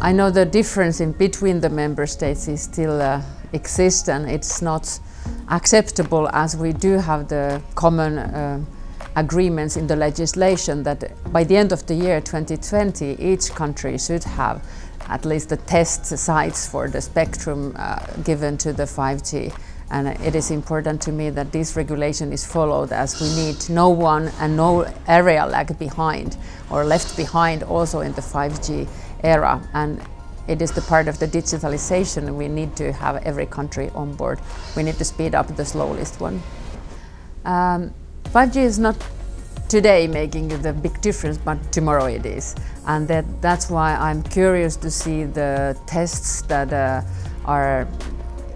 I know the difference in between the member states is still uh, exists and it's not acceptable as we do have the common uh, agreements in the legislation that by the end of the year 2020 each country should have at least the test sites for the spectrum uh, given to the 5G and it is important to me that this regulation is followed as we need no one and no area lag behind or left behind also in the 5G era and it is the part of the digitalization we need to have every country on board. We need to speed up the slowest one. Um, 5G is not today making the big difference, but tomorrow it is. And that, that's why I'm curious to see the tests that uh, are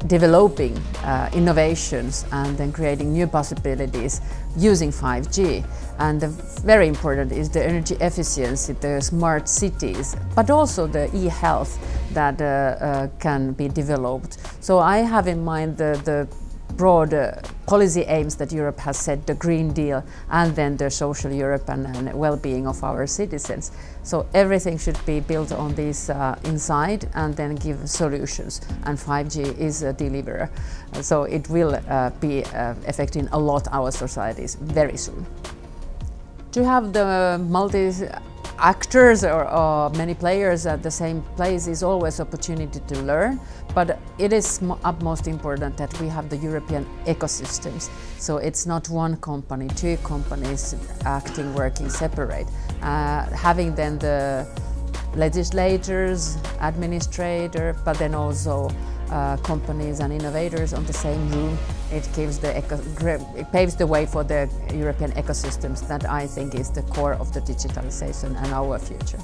developing uh, innovations and then creating new possibilities using 5G. And the very important is the energy efficiency, the smart cities, but also the e-health that uh, uh, can be developed. So I have in mind the, the broad uh, policy aims that Europe has set, the Green Deal, and then the social Europe and, and well-being of our citizens. So everything should be built on this uh, inside and then give solutions. And 5G is a deliverer. So it will uh, be uh, affecting a lot our societies very soon. To have the multi actors or, or, many players at the same place is always opportunity to learn, but it is utmost important that we have the European ecosystems. So it's not one company, two companies acting, working separate. Uh, having then the legislators, administrators, but then also uh, companies and innovators on the same room. It gives the it paves the way for the European ecosystems that I think is the core of the digitalization and our future.